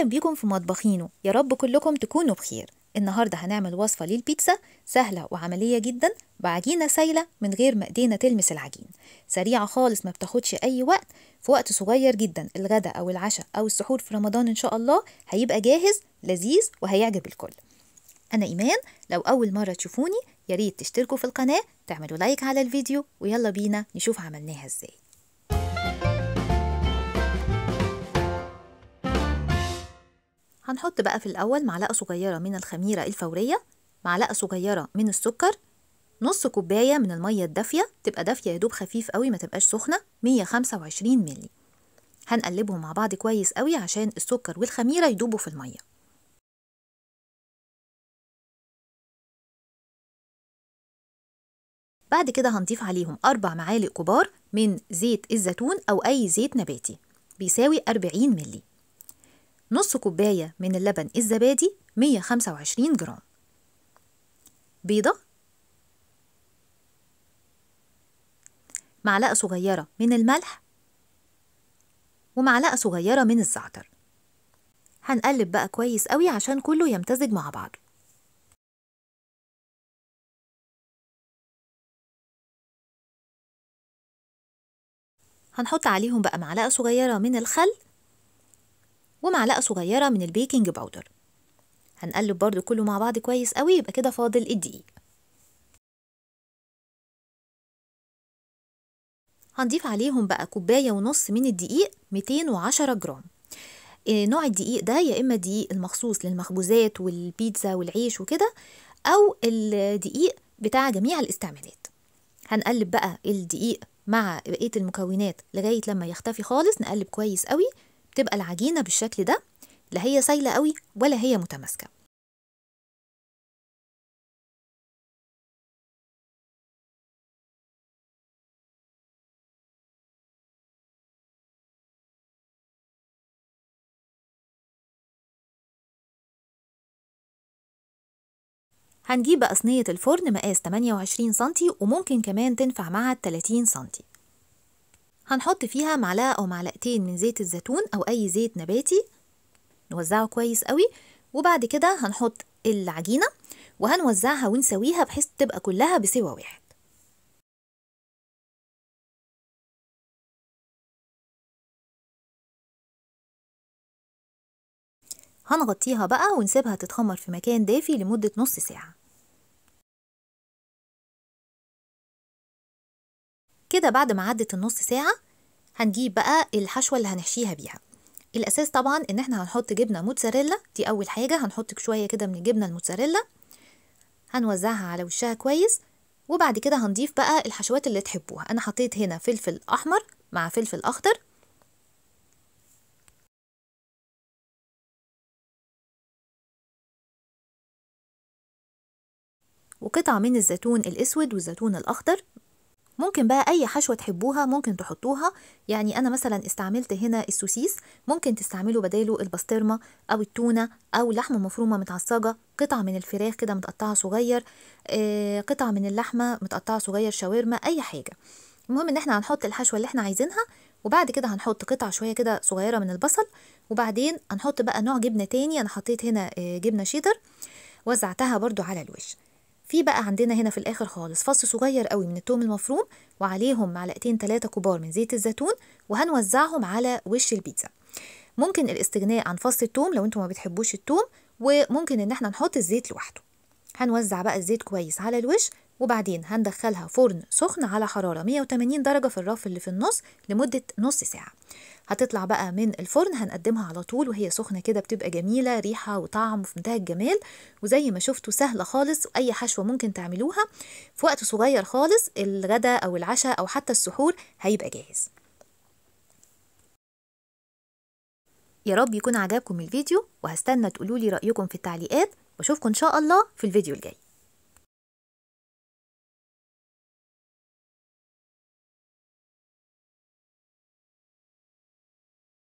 أهلا بيكم في مطبخينو يا رب كلكم تكونوا بخير. النهاردة هنعمل وصفة للبيتزا سهلة وعملية جدا بعجينة سايلة من غير ما ايدينا تلمس العجين. سريعة خالص ما بتاخدش أي وقت. في وقت صغير جدا الغداء أو العشاء أو السحور في رمضان إن شاء الله هيبقى جاهز لذيذ وهيعجب الكل. أنا إيمان لو أول مرة تشوفوني ياريت تشتركوا في القناة تعملوا لايك على الفيديو ويلا بينا نشوف عملناها إزاي. هنحط بقى في الأول معلقة صغيرة من الخميرة الفورية معلقة صغيرة من السكر نص كوباية من المية الدافية تبقى دافية يدوب خفيف قوي ما تبقاش سخنة 125 ملي هنقلبهم مع بعض كويس قوي عشان السكر والخميرة يدوبوا في المية. بعد كده هنضيف عليهم أربع معالق كبار من زيت الزيتون أو أي زيت نباتي بيساوي 40 ملي نص كوباية من اللبن الزبادي 125 جرام. بيضة. معلقة صغيرة من الملح. ومعلقة صغيرة من الزعتر. هنقلب بقى كويس قوي عشان كله يمتزج مع بعضه. هنحط عليهم بقى معلقة صغيرة من الخل. ومعلقة صغيرة من ال baking powder هنقلب برضو كله مع بعض كويس قوي يبقى كده فاضل الدقيق. هنضيف عليهم بقى كوباية ونص من الدقيق 210 جرام. إيه نوع الدقيق ده يا إما الدقيق المخصوص للمخبوزات والبيتزا والعيش وكده أو الدقيق بتاع جميع الاستعمالات. هنقلب بقى الدقيق مع بقية المكونات لغاية لما يختفي خالص نقلب كويس قوي. بتبقى العجينة بالشكل ده لا هي سايلة قوي ولا هي متماسكة. هنجيب بقى صينية الفرن مقاس 28 سنتي وممكن كمان تنفع معها 30 سنتي. هنحط فيها معلقة أو معلقتين من زيت الزيتون أو أي زيت نباتي. نوزعه كويس قوي. وبعد كده هنحط العجينة وهنوزعها ونسويها بحيث تبقى كلها بسوى واحد. هنغطيها بقى ونسيبها تتخمر في مكان دافي لمدة نص ساعة. كده بعد ما عدت النص ساعة هنجيب بقى الحشوة اللي هنحشيها بيها. الأساس طبعا إن إحنا هنحط جبنة موتزاريلا دي أول حاجة. هنحط شوية كده من الجبنة الموتزاريلا. هنوزعها على وشها كويس. وبعد كده هنضيف بقى الحشوات اللي تحبوها. أنا حطيت هنا فلفل أحمر مع فلفل أخضر. وقطع من الزيتون الأسود والزيتون الأخضر. ممكن بقى أي حشوة تحبوها ممكن تحطوها. يعني أنا مثلا استعملت هنا السوسيس ممكن تستعملوا بداله البسطرمة أو التونة أو لحمة مفرومة متعصجة قطع من الفراخ كده متقطعة صغير آه قطع من اللحمة متقطعة صغير شاورما أي حاجة. المهم إن إحنا هنحط الحشوة اللي إحنا عايزينها وبعد كده هنحط قطع شوية كده صغيرة من البصل وبعدين هنحط بقى نوع جبنة تاني. أنا حطيت هنا آه جبنة شيدر وزعتها برضو على الوش. في بقى عندنا هنا في الآخر خالص فص صغير قوي من التوم المفروم وعليهم معلقتين ثلاثة كبار من زيت الزيتون وهنوزعهم على وش البيتزا. ممكن الاستغناء عن فص التوم لو أنتم ما بتحبوش التوم وممكن ان إحنا نحط الزيت لوحده. هنوزع بقى الزيت كويس على الوش وبعدين هندخلها فرن سخن على حرارة 180 درجة في الرف اللي في النص لمدة نص ساعة. هتطلع بقى من الفرن هنقدمها على طول وهي سخنة كده بتبقى جميلة ريحة وطعم وفي منتهى الجمال. وزي ما شفتوا سهلة خالص وأي حشوة ممكن تعملوها. في وقت صغير خالص الغدا أو العشاء أو حتى السحور هيبقى جاهز. يا رب يكون عجبكم الفيديو وهستنى تقولولي رأيكم في التعليقات. وأشوفكم إن شاء الله في الفيديو الجاي.